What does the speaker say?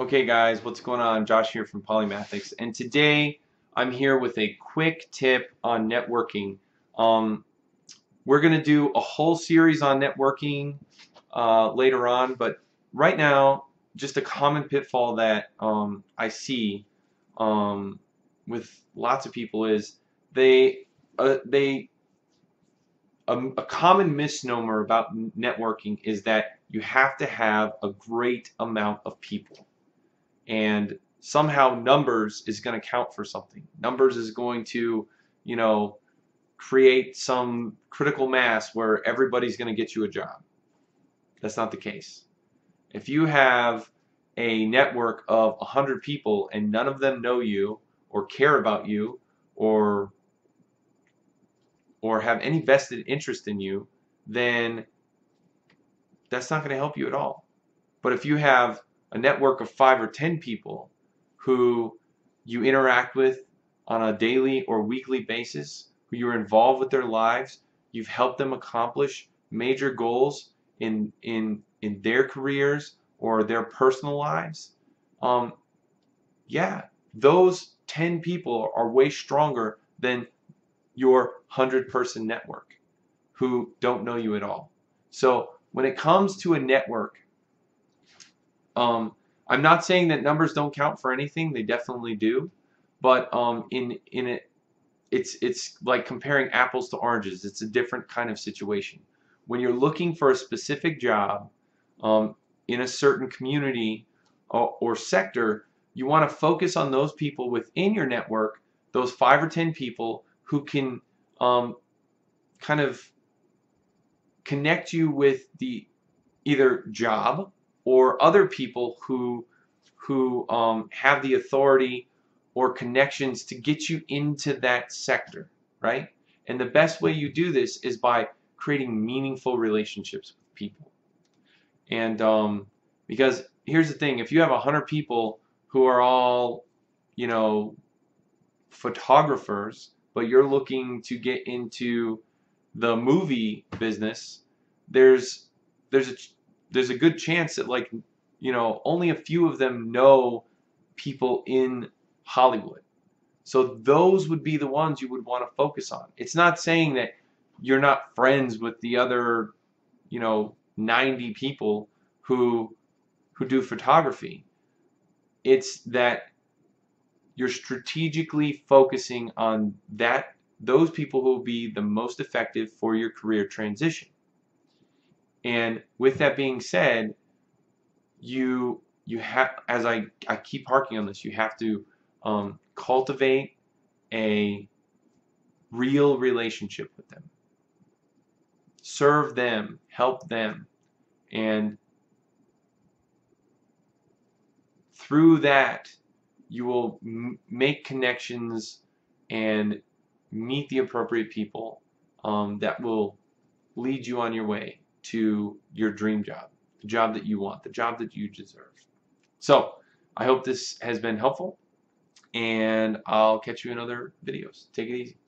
Okay guys, what's going on? Josh here from Polymathics and today I'm here with a quick tip on networking. Um, we're going to do a whole series on networking uh, later on but right now just a common pitfall that um, I see um, with lots of people is they uh, they a, a common misnomer about networking is that you have to have a great amount of people and somehow numbers is going to count for something. Numbers is going to you know create some critical mass where everybody's going to get you a job. That's not the case. If you have a network of 100 people and none of them know you or care about you or or have any vested interest in you, then that's not going to help you at all. But if you have a network of five or ten people who you interact with on a daily or weekly basis, who you're involved with their lives, you've helped them accomplish major goals in in in their careers or their personal lives, um, yeah, those 10 people are way stronger than your 100 person network who don't know you at all. So when it comes to a network, um, I'm not saying that numbers don't count for anything. They definitely do. But um, in in it, it's it's like comparing apples to oranges. It's a different kind of situation. When you're looking for a specific job um, in a certain community or, or sector, you want to focus on those people within your network, those five or ten people who can um, kind of connect you with the either job or other people who who um, have the authority or connections to get you into that sector, right? And the best way you do this is by creating meaningful relationships with people. And um, because here's the thing, if you have a hundred people who are all, you know, photographers but you're looking to get into the movie business, there's there's a there's a good chance that like you know only a few of them know people in Hollywood. So those would be the ones you would want to focus on. It's not saying that you're not friends with the other, you know, 90 people who who do photography. It's that you're strategically focusing on that those people who will be the most effective for your career transition. And with that being said, you you have as I, I keep harking on this, you have to um, cultivate a real relationship with them. Serve them, help them, and through that you will make connections and meet the appropriate people um, that will lead you on your way to your dream job, the job that you want, the job that you deserve. So I hope this has been helpful and I'll catch you in other videos. Take it easy.